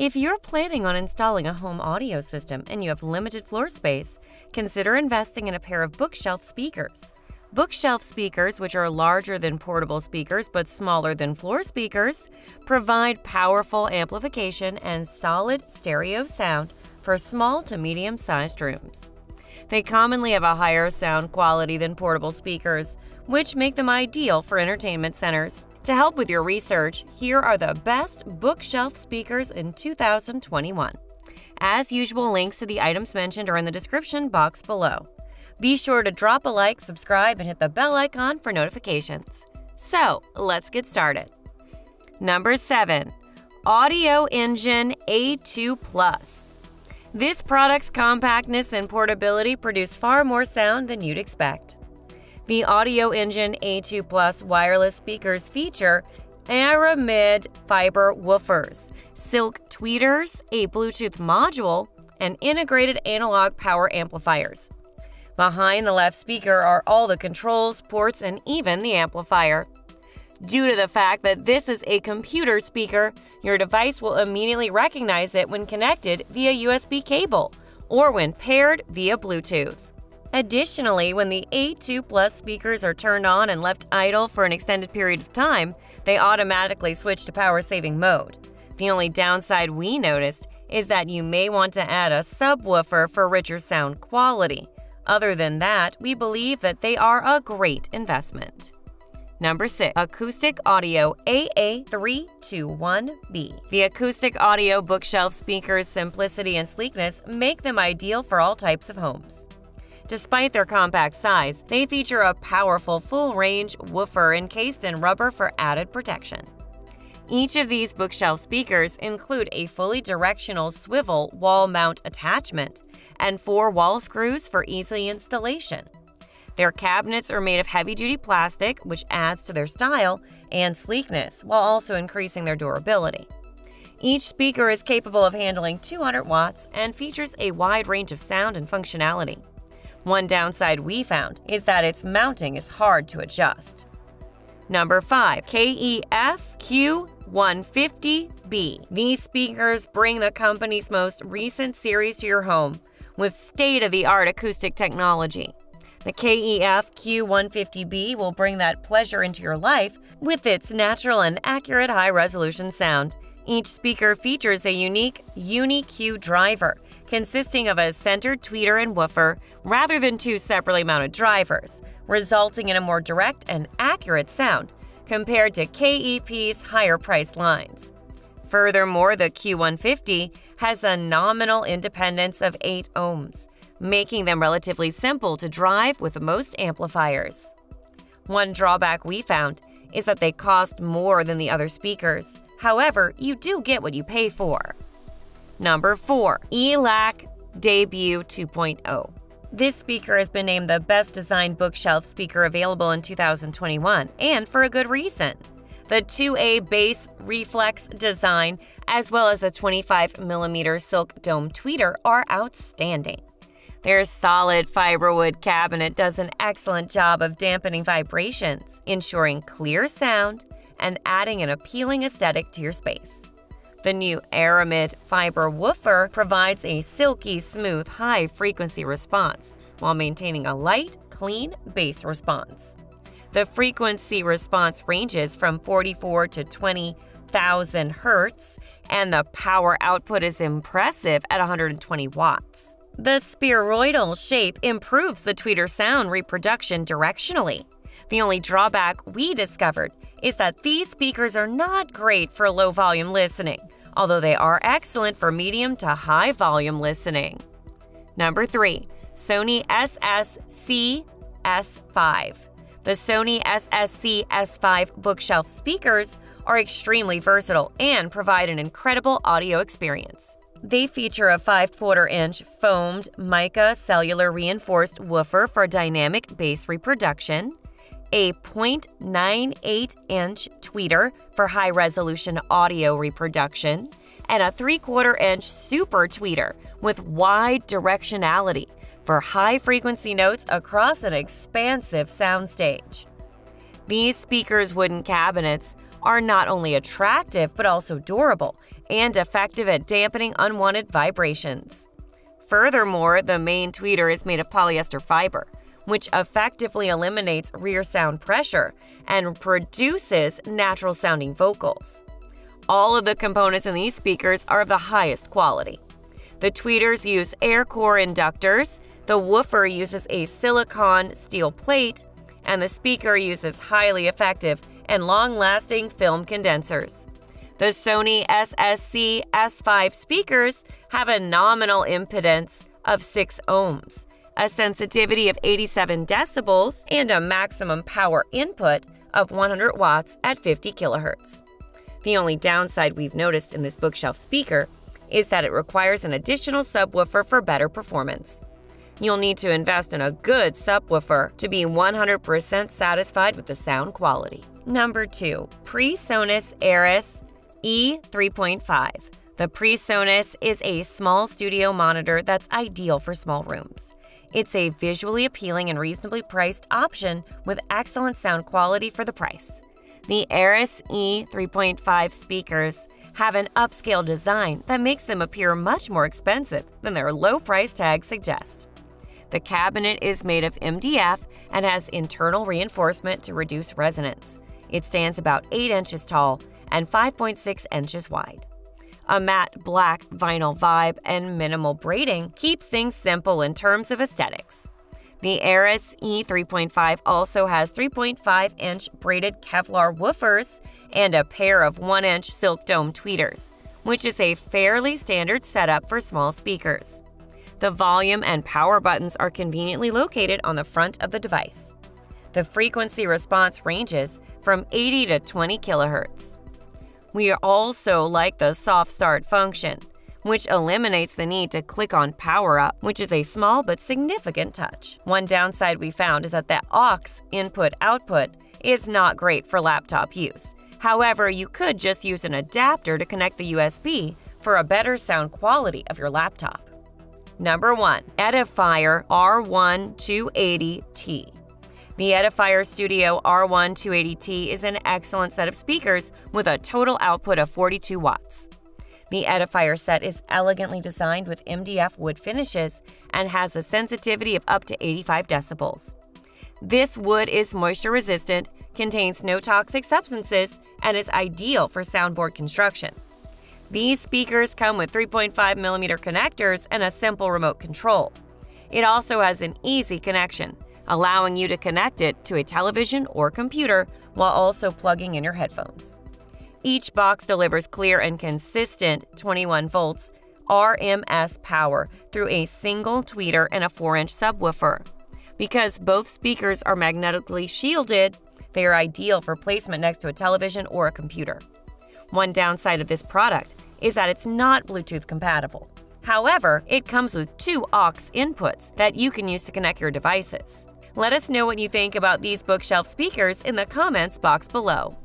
If you're planning on installing a home audio system and you have limited floor space, consider investing in a pair of bookshelf speakers. Bookshelf speakers, which are larger than portable speakers but smaller than floor speakers, provide powerful amplification and solid stereo sound for small to medium sized rooms. They commonly have a higher sound quality than portable speakers, which make them ideal for entertainment centers. To help with your research, here are the best bookshelf speakers in 2021. As usual, links to the items mentioned are in the description box below. Be sure to drop a like, subscribe, and hit the bell icon for notifications. So, let's get started. Number 7. Audioengine A2 Plus. This product's compactness and portability produce far more sound than you'd expect. The Audioengine A2 Plus wireless speakers feature Aramid fiber woofers, silk tweeters, a Bluetooth module, and integrated analog power amplifiers. Behind the left speaker are all the controls, ports, and even the amplifier. Due to the fact that this is a computer speaker, your device will immediately recognize it when connected via USB cable or when paired via Bluetooth. Additionally, when the A2 Plus speakers are turned on and left idle for an extended period of time, they automatically switch to power saving mode. The only downside we noticed is that you may want to add a subwoofer for richer sound quality. Other than that, we believe that they are a great investment. Number 6. Acoustic Audio AA321B. The acoustic audio bookshelf speakers' simplicity and sleekness make them ideal for all types of homes. Despite their compact size, they feature a powerful full-range woofer encased in rubber for added protection. Each of these bookshelf speakers include a fully directional swivel wall mount attachment and four wall screws for easy installation. Their cabinets are made of heavy-duty plastic, which adds to their style and sleekness while also increasing their durability. Each speaker is capable of handling 200 watts and features a wide range of sound and functionality. One downside we found is that its mounting is hard to adjust. Number 5. KEF Q150B. These speakers bring the company's most recent series to your home with state-of-the-art acoustic technology. The KEF Q150B will bring that pleasure into your life with its natural and accurate high-resolution sound. Each speaker features a unique UniQ driver consisting of a centered tweeter and woofer rather than two separately mounted drivers, resulting in a more direct and accurate sound compared to KEF's higher priced lines. Furthermore, the Q150 has a nominal impedance of 8 ohms, making them relatively simple to drive with most amplifiers. One drawback we found is that they cost more than the other speakers. However, you do get what you pay for. Number 4. ELAC Debut 2.0 this speaker has been named the best designed bookshelf speaker available in 2021, and for a good reason. The 2A bass reflex design, as well as a 25mm silk dome tweeter, are outstanding. Their solid fiberwood cabinet does an excellent job of dampening vibrations, ensuring clear sound, and adding an appealing aesthetic to your space. The new Aramid fiber woofer provides a silky smooth high frequency response while maintaining a light, clean bass response. The frequency response ranges from 44 to 20,000 hertz, and the power output is impressive at 120 watts. The spheroidal shape improves the tweeter sound reproduction directionally. The only drawback we discovered is that these speakers are not great for low volume listening, although they are excellent for medium to high volume listening. Number 3. Sony SSC S5. The Sony SSC S5 bookshelf speakers are extremely versatile and provide an incredible audio experience. They feature a 5 quarter inch foamed mica cellular reinforced woofer for dynamic bass reproduction, a 0.98 inch tweeter for high resolution audio reproduction, and a 3 quarter inch super tweeter with wide directionality for high frequency notes across an expansive soundstage. These speakers' wooden cabinets are not only attractive but also durable and effective at dampening unwanted vibrations. Furthermore, the main tweeter is made of polyester fiber, which effectively eliminates rear sound pressure and produces natural sounding vocals. All of the components in these speakers are of the highest quality. The tweeters use air core inductors, the woofer uses a silicon steel plate, and the speaker uses highly effective and long lasting film condensers. The Sony SSC S5 speakers have a nominal impedance of 6 ohms, a sensitivity of 87 decibels, and a maximum power input of 100 watts at 50 kilohertz. The only downside we've noticed in this bookshelf speaker is that it requires an additional subwoofer for better performance. You'll need to invest in a good subwoofer to be 100% satisfied with the sound quality. Number 2. PreSonus Eris E3.5 The PreSonus is a small studio monitor that's ideal for small rooms. It's a visually appealing and reasonably priced option with excellent sound quality for the price. The Eris E3.5 speakers have an upscale design that makes them appear much more expensive than their low price tag suggests. The cabinet is made of MDF and has internal reinforcement to reduce resonance. It stands about 8 inches tall and 5.6 inches wide. A matte black vinyl vibe and minimal braiding keeps things simple in terms of aesthetics. The Eris E3.5 also has 3.5 inch braided Kevlar woofers and a pair of 1 inch silk dome tweeters, which is a fairly standard setup for small speakers. The volume and power buttons are conveniently located on the front of the device. The frequency response ranges from 80 to 20 kHz. We also like the soft start function, which eliminates the need to click on Power Up, which is a small but significant touch. One downside we found is that the aux input output is not great for laptop use. However, you could just use an adapter to connect the USB for a better sound quality of your laptop. Number 1. Edifier R1280T The Edifier Studio R1280T is an excellent set of speakers with a total output of 42 watts. The Edifier set is elegantly designed with MDF wood finishes and has a sensitivity of up to 85 decibels. This wood is moisture resistant, contains no toxic substances, and is ideal for soundboard construction. These speakers come with 3.5mm connectors and a simple remote control. It also has an easy connection, allowing you to connect it to a television or computer while also plugging in your headphones. Each box delivers clear and consistent 21 volts RMS power through a single tweeter and a 4-inch subwoofer. Because both speakers are magnetically shielded, they are ideal for placement next to a television or a computer. One downside of this product is that it's not Bluetooth compatible. However, it comes with two aux inputs that you can use to connect your devices. Let us know what you think about these bookshelf speakers in the comments box below.